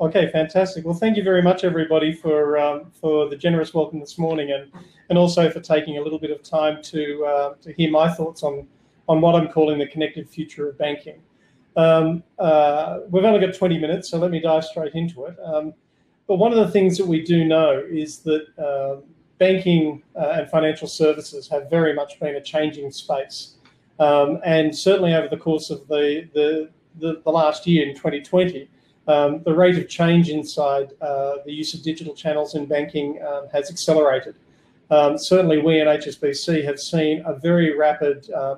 Okay, fantastic. Well, thank you very much, everybody, for um, for the generous welcome this morning, and and also for taking a little bit of time to uh, to hear my thoughts on on what I'm calling the connected future of banking. Um, uh, we've only got 20 minutes, so let me dive straight into it. Um, but one of the things that we do know is that uh, banking uh, and financial services have very much been a changing space, um, and certainly over the course of the the, the, the last year in 2020 um, the rate of change inside uh, the use of digital channels in banking um, has accelerated. Um, certainly, we in HSBC have seen a very rapid uh,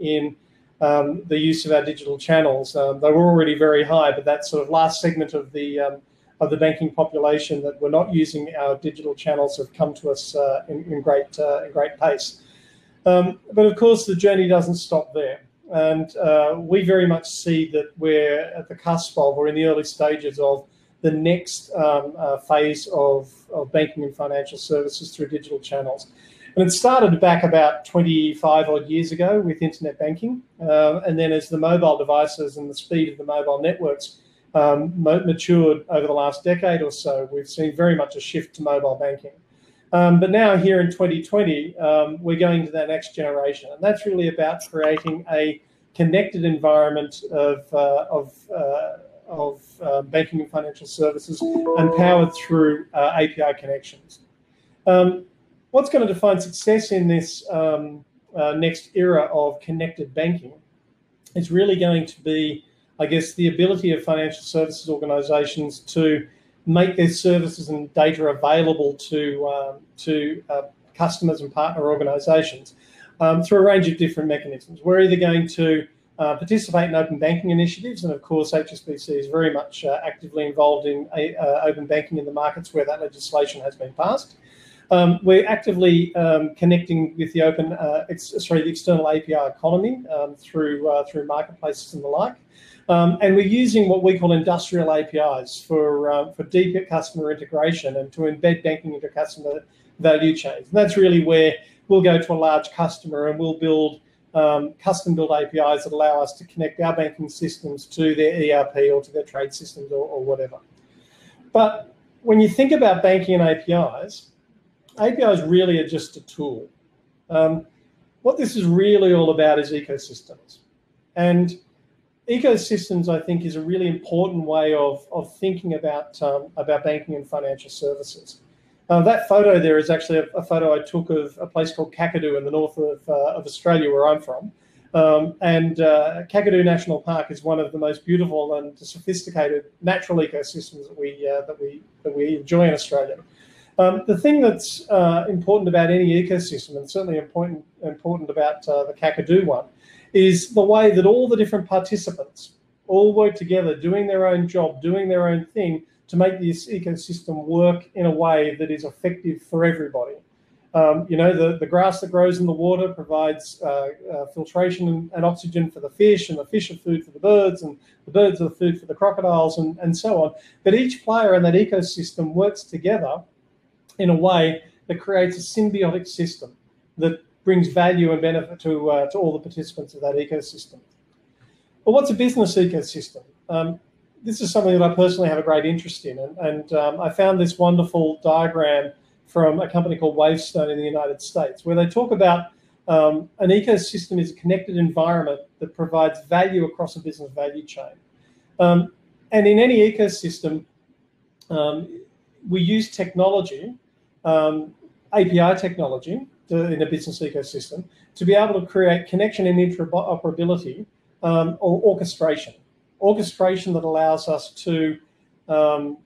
in um, the use of our digital channels. Um, they were already very high, but that sort of last segment of the um, of the banking population that were not using our digital channels have come to us uh, in, in, great uh, in great pace. but of course, the journey doesn't stop there. And uh, we very much see that we're at the cusp of, or in the early stages of, the next um, uh, phase of, of banking and financial services through digital channels. And it started back about 25 odd years ago with internet banking. Uh, and then as the mobile devices and the speed of the mobile networks um, matured over the last decade or so, we've seen very much a shift to mobile banking. Um, but now here in 2020, um, we're going to that next generation, and that's really about creating a connected environment of uh, of uh, of uh, banking and financial services, and powered through uh, API connections. Um, what's going to define success in this um, uh, next era of connected banking is really going to be, I guess, the ability of financial services organisations to make their services and data available to, um, to uh, customers and partner organisations um, through a range of different mechanisms. We're either going to uh, participate in open banking initiatives, and of course, HSBC is very much uh, actively involved in a, uh, open banking in the markets where that legislation has been passed. Um, we're actively um, connecting with the open, uh, sorry, the external API economy um, through uh, through marketplaces and the like. Um, and we're using what we call industrial APIs for, uh, for deep customer integration and to embed banking into customer value chains. And that's really where we'll go to a large customer and we'll build um, custom built APIs that allow us to connect our banking systems to their ERP or to their trade systems or, or whatever. But when you think about banking and APIs, APIs really are just a tool. Um, what this is really all about is ecosystems. And ecosystems, I think, is a really important way of, of thinking about, um, about banking and financial services. Uh, that photo there is actually a, a, photo I took of a place called Kakadu in the north of, uh, of Australia, where I'm from. Um, and uh, Kakadu National Park is one of the most beautiful and sophisticated natural ecosystems that we, uh, that we, that we enjoy in Australia. Um, the thing that's uh, important about any ecosystem, and certainly important, important about uh, the Kakadu one, is the way that all the different participants all work together, doing their own job, doing their own thing to make this ecosystem work in a way that is effective for everybody. Um, you know, the, the grass that grows in the water provides uh, uh, filtration and, and, oxygen for the fish, and the fish are food for the birds, and the birds are food for the crocodiles, and, and so on. But each player in that ecosystem works together in a way that creates a symbiotic system that brings value and benefit to, uh, to all the participants of that ecosystem. But what's a business ecosystem? Um, this is something that I personally have a great interest in, and, and um, I found this wonderful diagram from a company called Wavestone in the United States, where they talk about um, an ecosystem is a connected environment that provides value across a business value chain. Um, and in any ecosystem, um, we use technology, um, API technology, to, in a business ecosystem to be able to create connection and interoperability um, or orchestration. Orchestration that allows us to um,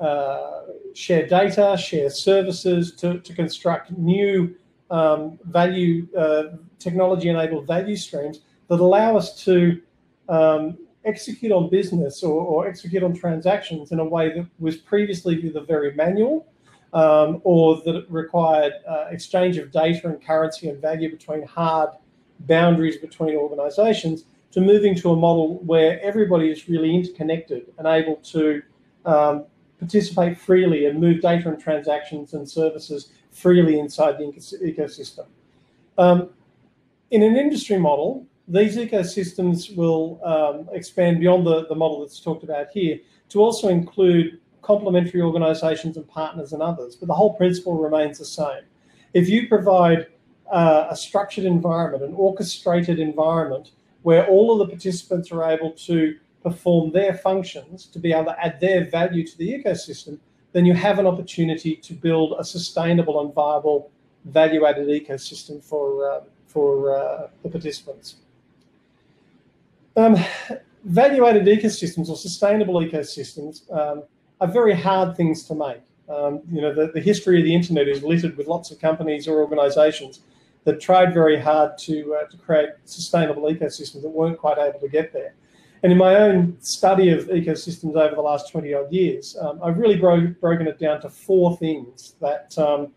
uh, share data, share services, to, to construct new um, value, uh, technology enabled value streams that allow us to um, execute on business or, or, execute on transactions in a way that was previously either very manual um, or that it required uh, exchange of data and currency and value between hard boundaries between organizations to moving to a model where everybody is really interconnected and able to um, participate freely and move data and transactions and services freely inside the ecosystem. Um, in an industry model, these ecosystems will um, expand beyond the, the model that's talked about here to also include complementary organisations and partners and others, but the whole principle remains the same. If you provide uh, a structured environment, an orchestrated environment where all of the participants are able to perform their functions to be able to add their value to the ecosystem, then you have an opportunity to build a sustainable and viable value-added ecosystem for, uh, for uh, the participants. Um, value-added ecosystems or sustainable ecosystems um, are very hard things to make. Um, you know, the, the history of the internet is littered with lots of companies or organizations that tried very hard to, uh, to create sustainable ecosystems that weren't quite able to get there. And in my own study of ecosystems over the last 20 odd years, um, I've really bro broken it down to four things that, um,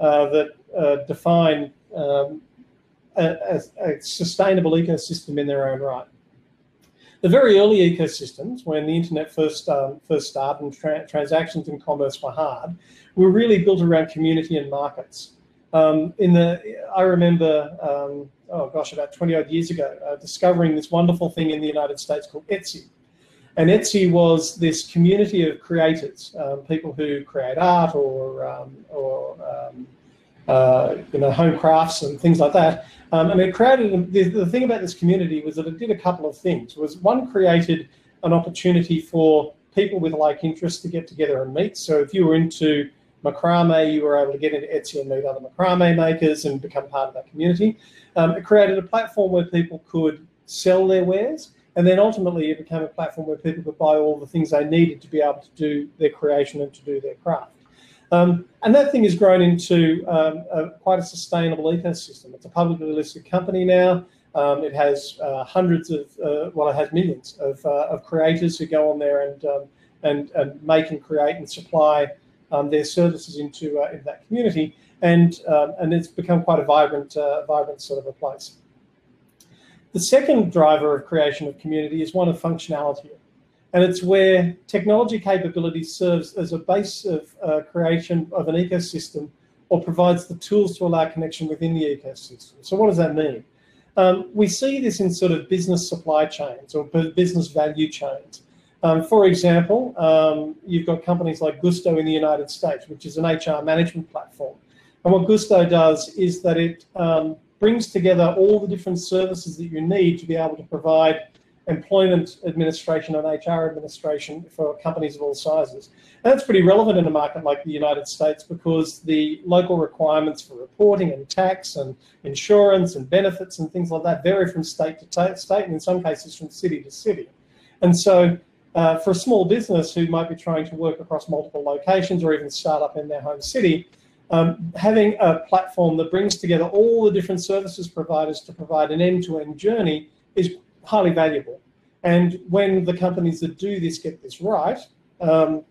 uh, that uh, define um, a, a, sustainable ecosystem in their own right. The very early ecosystems, when the internet first um, first started and tra transactions and commerce were hard, were really built around community and markets. Um, in the, I remember, um, oh gosh, about 20 odd years ago, uh, discovering this wonderful thing in the United States called Etsy. And Etsy was this community of creators, um, people who create art or, um, or um, uh, you know, home crafts and things like that. Um, and it created, the, the thing about this community was that it did a couple of things. Was one created an opportunity for people with like interests to get together and meet. So if you were into macrame, you were able to get into Etsy and meet other macrame makers and become part of that community. Um, it created a platform where people could sell their wares. And then ultimately it became a platform where people could buy all the things they needed to be able to do their creation and to do their craft. Um, and that thing has grown into um, a, quite a sustainable ecosystem. It's a publicly listed company now. Um, it has uh, hundreds of, uh, well, it has millions of, uh, of creators who go on there and, um, and, and make and create and supply um, their services into, uh, into that community. And, um, and it's become quite a vibrant, uh, vibrant sort of a place. The second driver of creation of community is one of functionality. And it's where technology capability serves as a base of uh, creation of an ecosystem or provides the tools to allow connection within the ecosystem. So what does that mean? Um, we see this in sort of business supply chains or business value chains. Um, for example, um, you've got companies like Gusto in the United States, which is an HR management platform. And what Gusto does is that it um, brings together all the different services that you need to be able to provide employment administration and HR administration for companies of all sizes. And that's pretty relevant in a market like the United States because the local requirements for reporting and tax and insurance and benefits and things like that vary from state to state and in some cases from city to city. And so uh, for a small business who might be trying to work across multiple locations or even start up in their home city, um, having a platform that brings together all the different services providers to provide an end-to-end -end journey is highly valuable. And when the companies that do this get this right, um,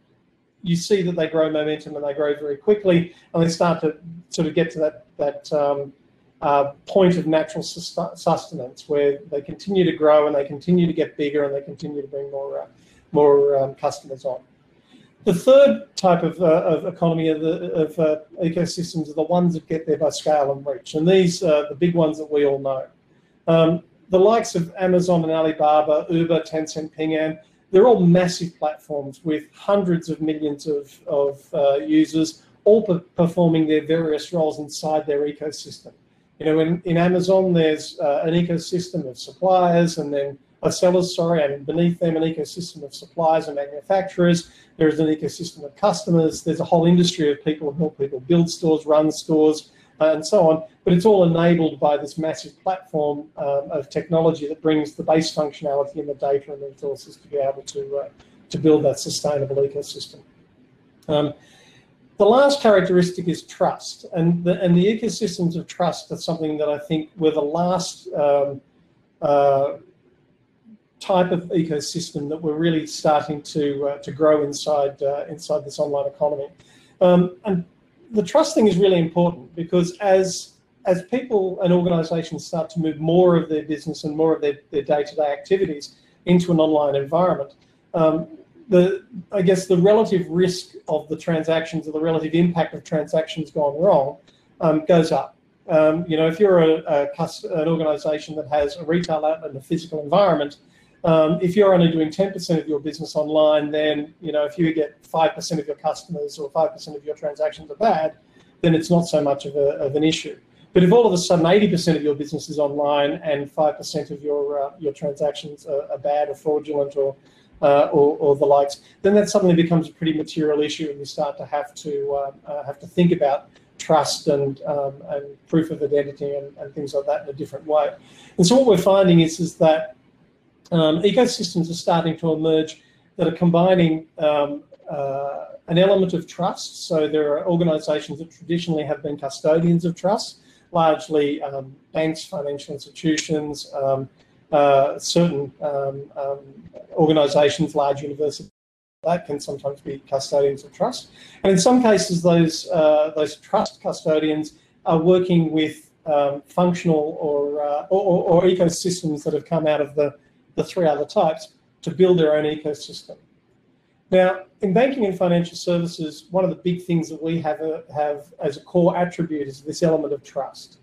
you see that they grow momentum and they grow very quickly, and they start to sort of get to that that um, uh, point of natural sustenance where they continue to grow and they continue to get bigger and they continue to bring more uh, more um, customers on. The third type of, uh, of economy of, the, of uh, ecosystems are the ones that get there by scale and reach, and these are the big ones that we all know. Um, the likes of Amazon and Alibaba, Uber, Tencent, Ping An, they're all massive platforms with hundreds of millions of, of uh, users, all performing their various roles inside their ecosystem. You know, in, in Amazon, there's uh, an ecosystem of suppliers and then uh, sellers, sorry, and beneath them an ecosystem of suppliers and manufacturers. There's an ecosystem of customers. There's a whole industry of people who help people build stores, run stores, and so on. But it's all enabled by this massive platform um, of technology that brings the base functionality and the data and the resources to be able to, uh, to build that sustainable ecosystem. Um, the last characteristic is trust, and the, and the ecosystems of trust are something that I think were the last um, uh, type of ecosystem that we're really starting to uh, to grow inside uh, inside this online economy. Um, and the trust thing is really important because as as people and organizations start to move more of their business and more of their, their day-to-day activities into an online environment, um, the I guess the relative risk of the transactions or the relative impact of transactions gone wrong um, goes up. Um, you know, if you're a, a, an organization that has a retail outlet and a physical environment, Um, if you're only doing 10% of your business online, then you know if you get 5% of your customers or 5% of your transactions are bad, then it's not so much of, a, of an issue. But if all of a sudden 80% of your business is online and 5% of your uh, your transactions are, are, bad or fraudulent or, uh, or, or the likes, then that suddenly becomes a pretty material issue, and you start to have to um, uh, have to think about trust and um, and proof of identity and, and things like that in a different way. And so what we're finding is is that um, ecosystems are starting to emerge that are combining um, uh, an element of trust. So there are organisations that traditionally have been custodians of trust largely um, banks, financial institutions, um, uh, certain um, um, organisations, large universities, that can sometimes be custodians of trust. And in some cases, those, uh, those trust custodians are working with um, functional or, uh, or, or, ecosystems that have come out of the, the three other types to build their own ecosystem. Now, in banking and financial services, one of the big things that we have, a, have as a core attribute is this element of trust.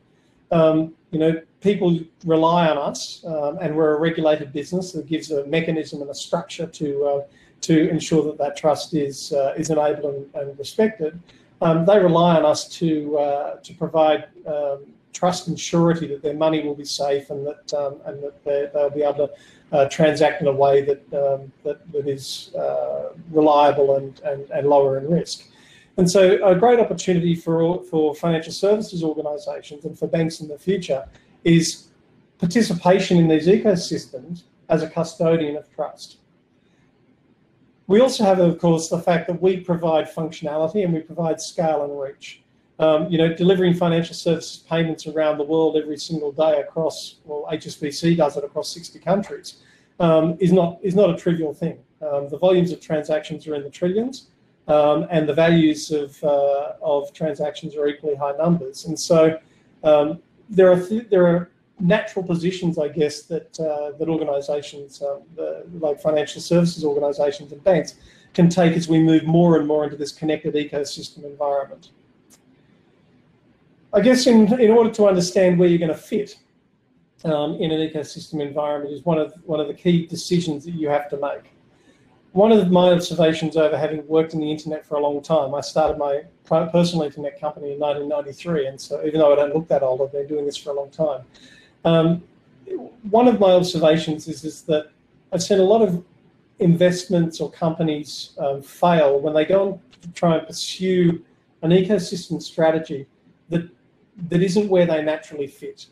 Um, you know, people rely on us, um, and we're a regulated business that gives a mechanism and a structure to uh, to ensure that that trust is uh, is enabled and, and respected. Um, they rely on us to uh, to provide um, trust and surety that their money will be safe and that um, and that they'll be able to uh, transact in a way that um, that, that is uh, reliable and, and, and lower in risk. And so a great opportunity for, for financial services organisations and for banks in the future is participation in these ecosystems as a custodian of trust. We also have, of course, the fact that we provide functionality and we provide scale and reach. Um, you know, delivering financial services payments around the world every single day across, well, HSBC does it across 60 countries, um, is not is not a trivial thing. Um, the volumes of transactions are in the trillions, um, and the values of uh, of transactions are equally high numbers. And so um, there are th there are natural positions, I guess, that uh, that organisations um, like financial services organisations and banks can take as we move more and more into this connected ecosystem environment. I guess in, in order to understand where you're going to fit um, in an ecosystem environment is one of, one of the key decisions that you have to make. One of my observations over having worked in the internet for a long time, I started my personal internet company in 1993, and so even though I don't look that old, I've been doing this for a long time. Um, one of my observations is, is that I've seen a lot of investments or companies um, fail when they go and try and pursue an ecosystem strategy that that isn't where they naturally fit.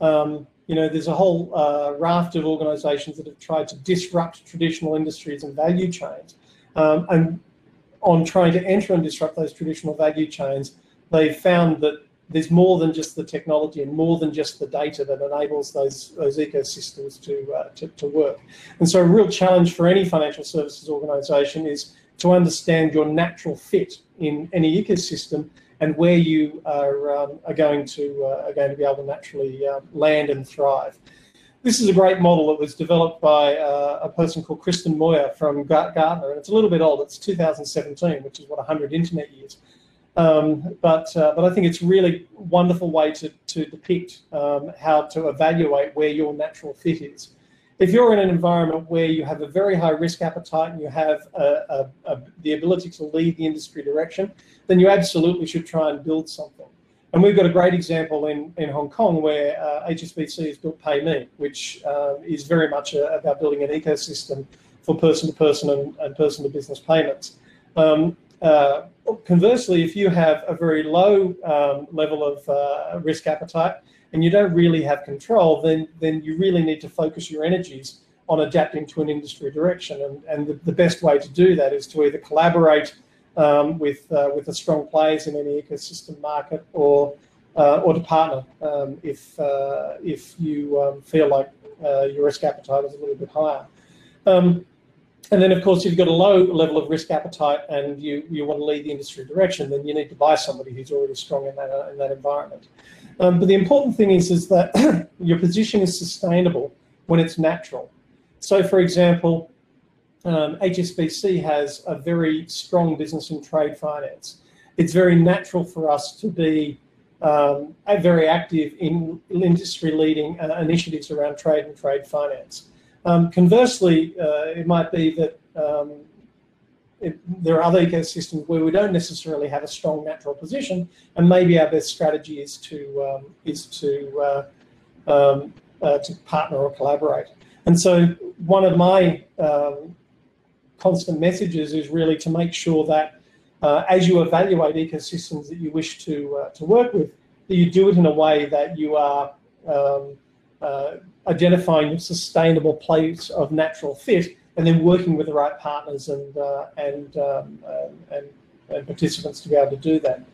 Um, you know, there's a whole uh, raft of organisations that have tried to disrupt traditional industries and value chains. Um, and on trying to enter and disrupt those traditional value chains, they've found that there's more than just the technology and more than just the data that enables those, those ecosystems to, uh, to, to work. And so a real challenge for any financial services organisation is to understand your natural fit in any ecosystem and where you are, um, are going to uh, are going to be able to naturally uh, land and thrive. This is a great model that was developed by uh, a person called Kristin Moyer from Gartner, and it's a little bit old. It's 2017, which is what 100 internet years. Um, but uh, but I think it's really wonderful way to to depict um, how to evaluate where your natural fit is if you're in an environment where you have a very high risk appetite and you have a, a, a, the ability to lead the industry direction, then you absolutely should try and build something. And we've got a great example in, in Hong Kong where uh, HSBC has built PayMe, which uh, is very much a, about building an ecosystem for person-to-person and, and person-to-business payments. Um, uh, conversely, if you have a very low um, level of uh, risk appetite, and you don't really have control, then then you really need to focus your energies on adapting to an industry direction. And, and the, the best way to do that is to either collaborate um, with uh, with the strong players in any ecosystem market or uh, or to partner um, if uh, if you um, feel like uh, your risk appetite is a little bit higher. And then, of course, if you've got a low level of risk appetite and you, you want to lead the industry direction, then you need to buy somebody who's already strong in that, uh, in that environment. Um, but the important thing is, is that your position is sustainable when it's natural. So, for example, um, HSBC has a very strong business in trade finance. It's very natural for us to be um, very active in industry leading uh, initiatives around trade and trade finance. Um, conversely, uh, it might be that um, it, there are other ecosystems where we don't necessarily have a strong natural position, and maybe our best strategy is to um, is to uh, um, uh, to partner or collaborate. And so, one of my um, constant messages is really to make sure that uh, as you evaluate ecosystems that you wish to uh, to work with, that you do it in a way that you are um, uh, identifying sustainable place of natural fit and then working with the right partners and uh, and, um, and, and participants to be able to do that.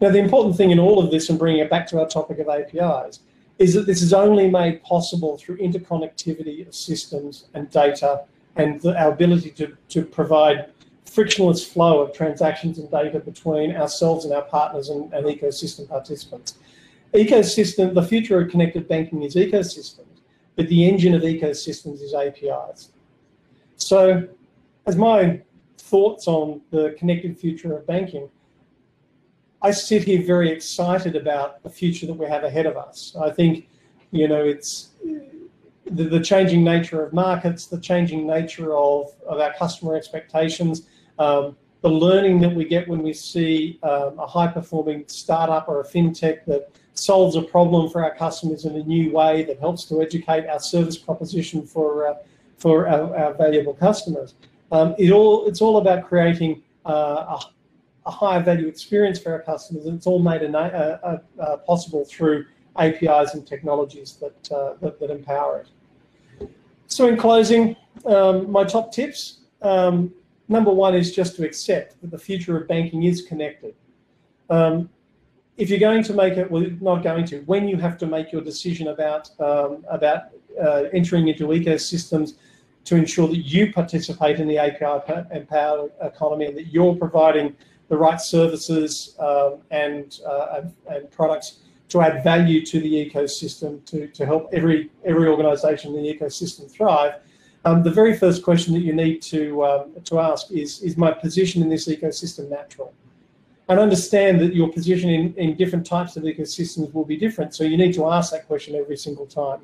Now, the important thing in all of this, and bringing it back to our topic of APIs, is that this is only made possible through interconnectivity of systems and data and the, our ability to, to provide frictionless flow of transactions and data between ourselves and our partners and, and ecosystem participants. Ecosystem, the future of connected banking is ecosystems, but the engine of ecosystems is APIs. So, as my thoughts on the connected future of banking, I sit here very excited about the future that we have ahead of us. I think, you know, it's the, the changing nature of markets, the changing nature of, of our customer expectations, um, the learning that we get when we see um, a high performing startup or a fintech that solves a problem for our customers in a new way that helps to educate our service proposition for uh, for our, our valuable customers. Um, it all it's all about creating uh, a, a, higher value experience for our customers, and it's all made a, a, possible through APIs and technologies that, uh, that, that empower it. So, in closing, um, my top tips. Um, number one is just to accept that the future of banking is connected. Um, if you're going to make it, well, not going to, when you have to make your decision about um, about uh, entering into ecosystems to ensure that you participate in the API empowered economy and that you're providing the right services um, and, uh, and, products to add value to the ecosystem to, to help every every organisation in the ecosystem thrive. Um, the very first question that you need to um, to ask is is my position in this ecosystem natural? And understand that your position in, in different types of ecosystems will be different. So you need to ask that question every single time.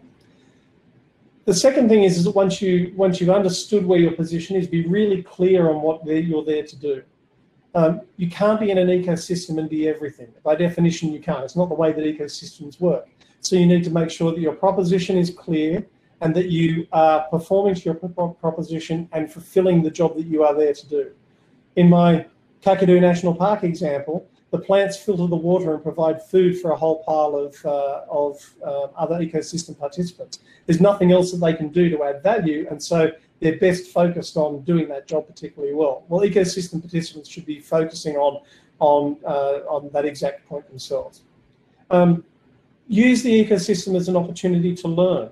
The second thing is, is that once you once you've understood where your position is, be really clear on what you're there to do. Um, you can't be in an ecosystem and be everything. By definition, you can't. It's not the way that ecosystems work. So you need to make sure that your proposition is clear and that you are performing to your proposition and fulfilling the job that you are there to do. In my Kakadu National Park example, the plants filter the water and provide food for a whole pile of, uh, of uh, other ecosystem participants. There's nothing else that they can do to add value, and so they're best focused on doing that job particularly well. Well, ecosystem participants should be focusing on, on, uh, on that exact point themselves. Um, use the ecosystem as an opportunity to learn.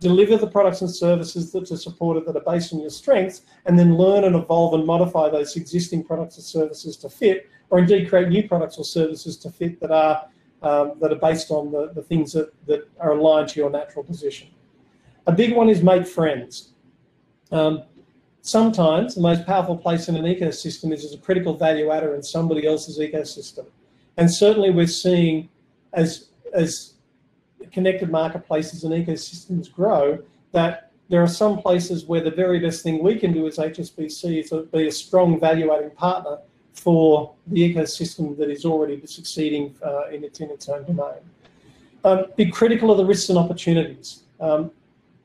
Deliver the products and services that are supported that are based on your strengths, and then learn and evolve and modify those existing products and services to fit or indeed create new products or services to fit that are um, that are based on the, the things that, that are aligned to your natural position. A big one is make friends. Um, sometimes the most powerful place in an ecosystem is as a critical value adder in somebody else's ecosystem. And certainly we're seeing as, as connected marketplaces and ecosystems grow that there are some places where the very best thing we can do as HSBC is to be a strong value adding partner for the ecosystem that is already succeeding uh, in, its, in its own domain. Um, be critical of the risks and opportunities. Um,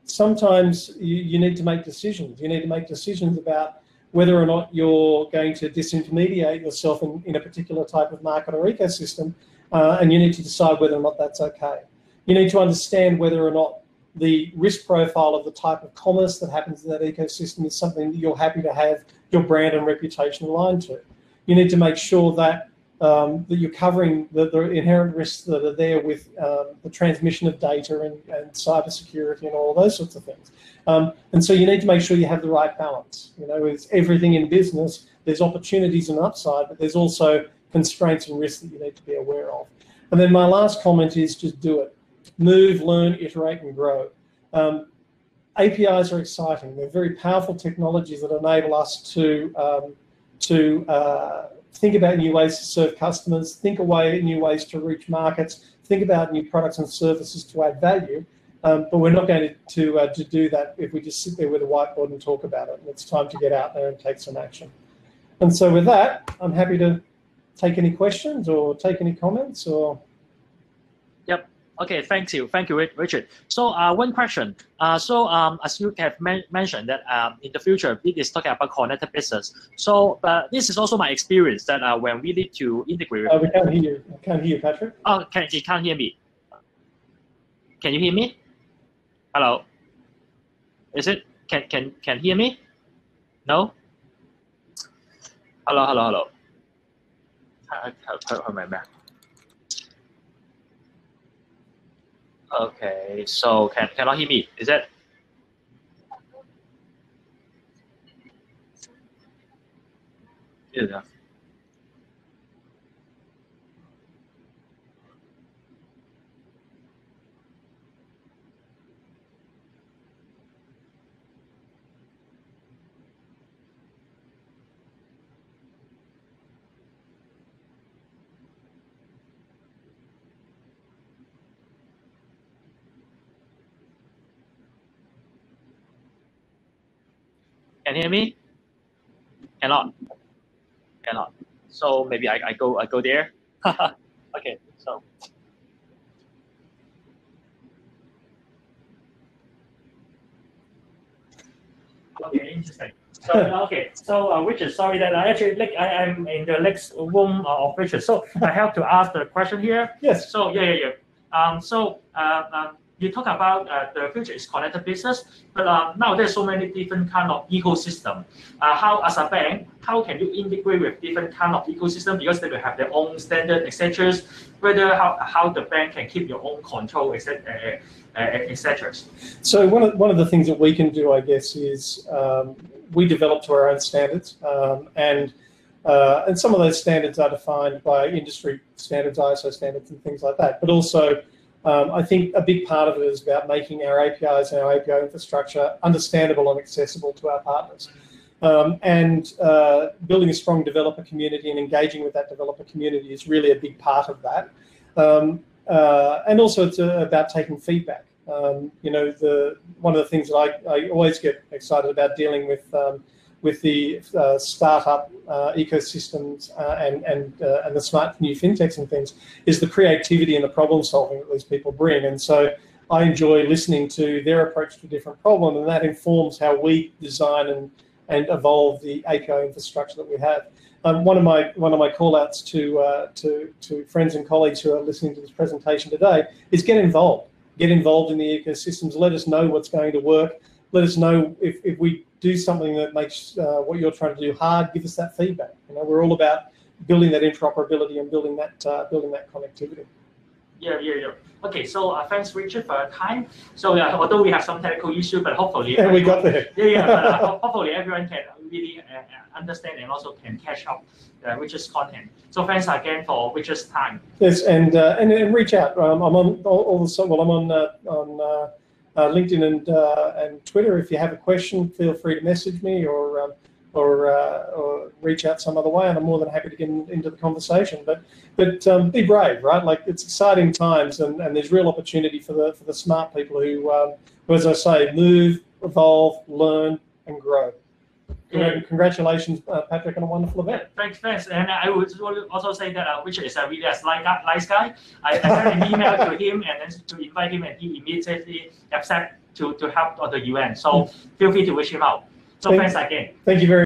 sometimes you, you, need to make decisions. You need to make decisions about whether or not you're going to disintermediate yourself in, in a particular type of market or ecosystem, uh, and you need to decide whether or not that's okay. You need to understand whether or not the risk profile of the type of commerce that happens in that ecosystem is something that you're happy to have your brand and reputation aligned to you need to make sure that um, that you're covering the, the, inherent risks that are there with um, the transmission of data and, and cybersecurity and all those sorts of things. Um, and so you need to make sure you have the right balance. You know, it's everything in business. There's opportunities and upside, but there's also constraints and risks that you need to be aware of. And then my last comment is just do it. Move, learn, iterate, and grow. Um, APIs are exciting. They're very powerful technologies that enable us to um, to uh, think about new ways to serve customers, think away new ways to reach markets, think about new products and services to add value. Um, but we're not going to uh, to do that if we just sit there with a whiteboard and talk about it. It's time to get out there and take some action. And so with that, I'm happy to take any questions or take any comments or. Yep. Okay, thank you. Thank you, Richard. So uh, one question. Uh, so um, as you have men mentioned that um, in the future, it is talking about connected business. So uh, this is also my experience that uh, when we need to integrate. Uh, we can't hear you. I can't hear you, Patrick. Oh, can, you can't hear me. Can you hear me? Hello. Is it? Can can can hear me? No. Hello, hello, hello. 佢佢佢明咩 ？Okay, so can cannot hear me? Is it? Yeah. Can you hear me? Cannot. Cannot. So maybe I, I go I go there. okay. So. Okay, interesting. So okay, so uh, Richard, sorry that I actually like I am in the next room uh, of Richard, so I have to ask the question here. Yes. So yeah, yeah, yeah. Um, so uh, um, you talk about uh, the future is connected business, but uh, now there's so many different kind of ecosystem. Uh, how as a bank, how can you integrate with different kind of ecosystem because they will have their own standard, etc. Whether how, how the bank can keep your own control, etc. Uh, etc. So one of one of the things that we can do, I guess, is um, we develop to our own standards, um, and uh, and some of those standards are defined by industry standards, ISO standards, and things like that. But also um, I think a big part of it is about making our APIs and our API infrastructure understandable and accessible to our partners. Um, and uh, building a strong developer community and engaging with that developer community is really a big part of that. Um, uh, and also it's uh, about taking feedback. Um, you know, the one of the things that I, I always get excited about dealing with um, with the uh, startup uh, ecosystems uh, and and uh, and the smart new fintechs and things is the creativity and the problem solving that these people bring. And so I enjoy listening to their approach to different problems, and that informs how we design and and evolve the API infrastructure that we have. Um, one of my one of my call outs to, uh, to to friends and colleagues who are listening to this presentation today is get involved. Get involved in the ecosystems. Let us know what's going to work. Let us know if, if we do something that makes uh, what you're trying to do hard, give us that feedback. You know, we're all about building that interoperability and building that uh, building that connectivity. Yeah, yeah, yeah. Okay, so uh, thanks, Richard, for your time. So yeah, although we have some technical issue, but hopefully yeah, we got there. Yeah, yeah. but, uh, hopefully everyone can really uh, uh, understand and also can catch up uh, Richard's content. So thanks again for Richard's time. Yes, and uh, and, and reach out. Um, I'm on all, all the well, I'm on on uh, LinkedIn and uh, and Twitter. If you have a question, feel free to message me or um, or, uh, or reach out some other way, and I'm more than happy to get in, into the conversation. But but um, be brave, right? Like it's exciting times, and, and there's real opportunity for the for the smart people who, um, who as I say, move, evolve, learn, and grow. Yeah. Congratulations, uh, Patrick, on a wonderful event. Yeah, thanks, thanks. And I would also say that uh, Richard is a really nice, nice guy. I, I sent an email to him and then to invite him, and he immediately accepted to, to help on the UN. So feel free to wish him out. So thank, thanks again. Thank you very